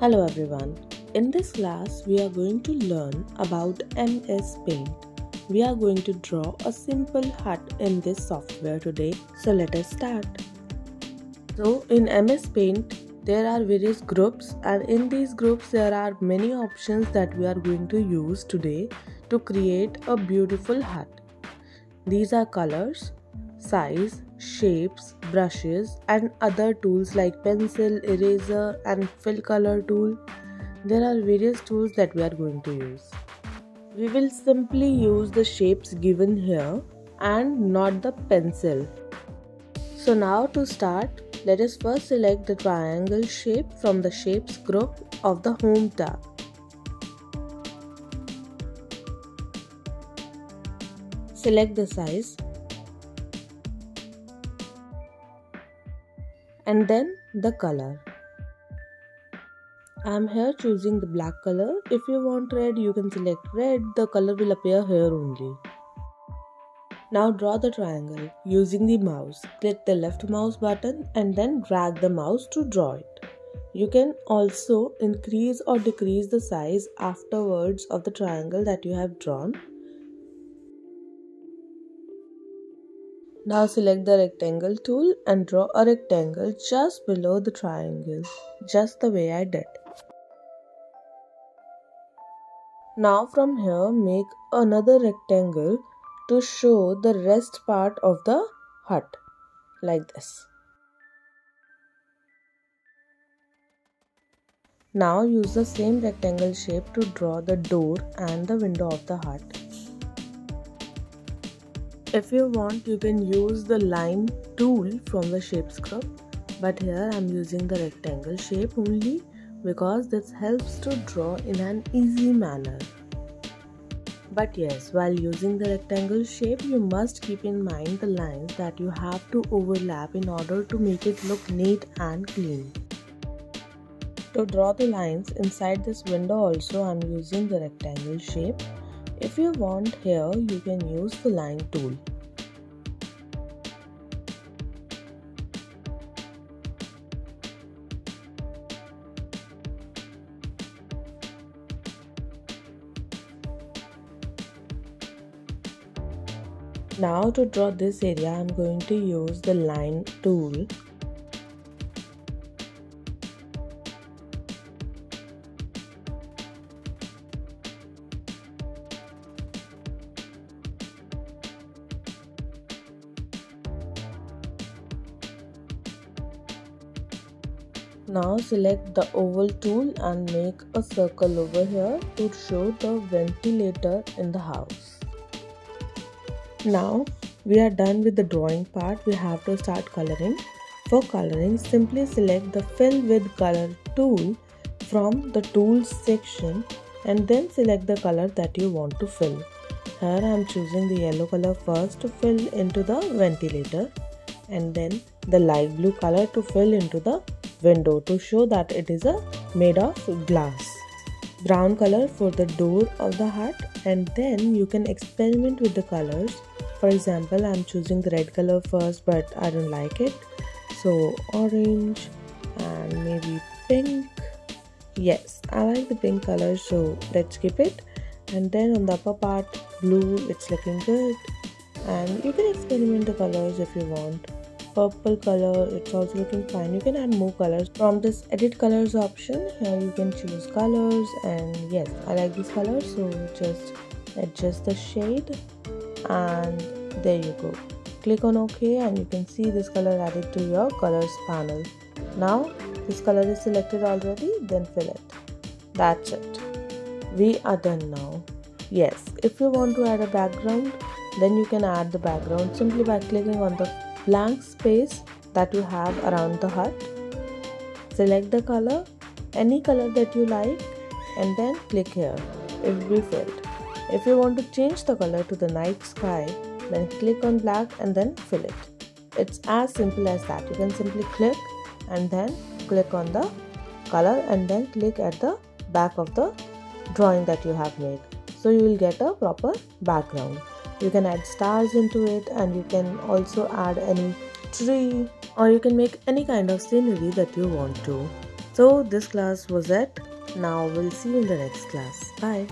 Hello everyone. In this class, we are going to learn about MS Paint. We are going to draw a simple hut in this software today. So let us start. So in MS Paint, there are various groups and in these groups there are many options that we are going to use today to create a beautiful hut. These are colors, size, shapes, brushes, and other tools like pencil, eraser, and fill color tool. There are various tools that we are going to use. We will simply use the shapes given here and not the pencil. So now to start, let us first select the triangle shape from the shapes group of the home tab. Select the size and then the color. I am here choosing the black color. If you want red, you can select red. The color will appear here only. Now draw the triangle using the mouse. Click the left mouse button and then drag the mouse to draw it. You can also increase or decrease the size afterwards of the triangle that you have drawn Now select the rectangle tool and draw a rectangle just below the triangle, just the way I did. Now from here make another rectangle to show the rest part of the hut like this. Now use the same rectangle shape to draw the door and the window of the hut. If you want, you can use the line tool from the shapes group, but here I'm using the rectangle shape only because this helps to draw in an easy manner. But yes, while using the rectangle shape, you must keep in mind the lines that you have to overlap in order to make it look neat and clean. To draw the lines inside this window also I'm using the rectangle shape if you want here, you can use the line tool. Now to draw this area, I'm going to use the line tool Now select the oval tool and make a circle over here to show the ventilator in the house. Now we are done with the drawing part. We have to start coloring. For coloring, simply select the fill with color tool from the tools section and then select the color that you want to fill. Here I am choosing the yellow color first to fill into the ventilator and then the light blue color to fill into the window to show that it is a made of glass. Brown color for the door of the hut and then you can experiment with the colors. For example i'm choosing the red color first but i don't like it. So orange and maybe pink. Yes i like the pink color so let's keep it. And then on the upper part blue it's looking good. And you can experiment the colors if you want purple color it's also looking fine. You can add more colors. From this edit colors option here you can choose colors and yes i like this color so just adjust the shade and there you go. Click on ok and you can see this color added to your colors panel. Now this color is selected already then fill it. That's it. We are done now. Yes if you want to add a background then you can add the background simply by clicking on the blank space that you have around the hut. Select the color, any color that you like and then click here. It will be filled. If you want to change the color to the night sky, then click on black and then fill it. It's as simple as that. You can simply click and then click on the color and then click at the back of the drawing that you have made. So you will get a proper background you can add stars into it and you can also add any tree or you can make any kind of scenery that you want to So this class was it. Now we'll see you in the next class. Bye.